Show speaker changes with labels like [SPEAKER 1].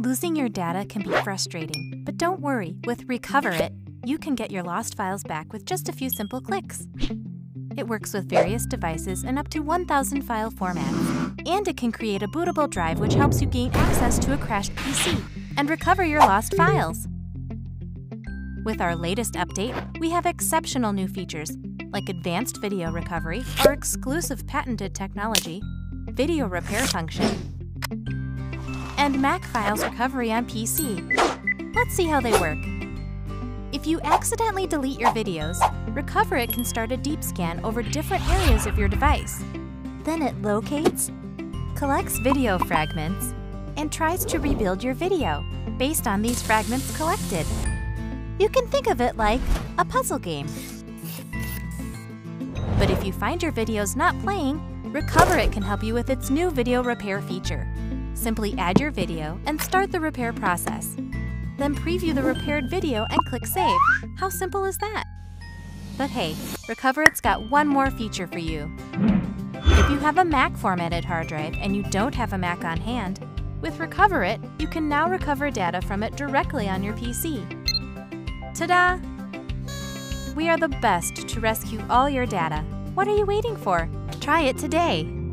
[SPEAKER 1] Losing your data can be frustrating, but don't worry, with Recoverit, you can get your lost files back with just a few simple clicks. It works with various devices and up to 1,000 file formats. And it can create a bootable drive which helps you gain access to a crashed PC and recover your lost files. With our latest update, we have exceptional new features like advanced video recovery, our exclusive patented technology, video repair function, and Mac files recovery on PC. Let's see how they work. If you accidentally delete your videos, Recoverit can start a deep scan over different areas of your device. Then it locates, collects video fragments, and tries to rebuild your video based on these fragments collected. You can think of it like a puzzle game. But if you find your videos not playing, Recoverit can help you with its new video repair feature. Simply add your video and start the repair process. Then preview the repaired video and click Save. How simple is that? But hey, Recoverit's got one more feature for you. If you have a Mac formatted hard drive and you don't have a Mac on hand, with Recoverit, you can now recover data from it directly on your PC. Ta-da! We are the best to rescue all your data. What are you waiting for? Try it today.